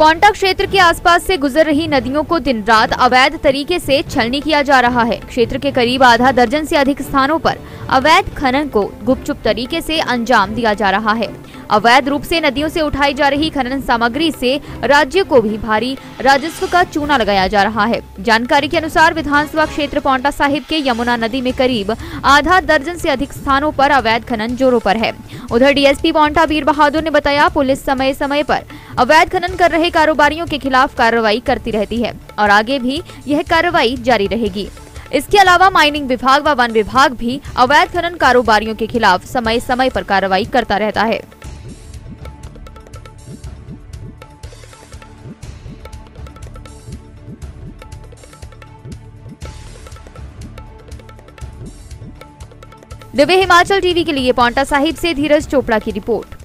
पौंटा क्षेत्र के आसपास से गुजर रही नदियों को दिन रात अवैध तरीके से छलनी किया जा रहा है। क्षेत्र के करीब आधा दर्जन से अधिक स्थानों पर अवैध खनन को गुपचुप तरीके से अंजाम दिया जा रहा है। अवैध रूप से नदियों से उठाई जा रही खनन सामग्री से राज्य को भी भारी राजस्व का चूना लगाया जा रहा है। जानकारी के अनुसार विधानसभा क्षेत्र पौंटा साहिब के यमुना नदी में करीब आधा दर्जन से अधिक स्थानों पर अवैध खनन जोरों पर है। उधर डीएसपी पौंटा वीर बहादुर ने बताया, पुलिस समय समय पर अवैध खनन कर रहे कारोबारियों के खिलाफ कार्रवाई करती रहती है और आगे भी यह कार्रवाई जारी रहेगी। इसके अलावा माइनिंग विभाग व वन विभाग भी अवैध खनन कारोबारियों के खिलाफ समय समय पर कार्रवाई करता रहता है। दिव्य हिमाचल टीवी के लिए पौंटा साहिब से धीरज चोपड़ा की रिपोर्ट।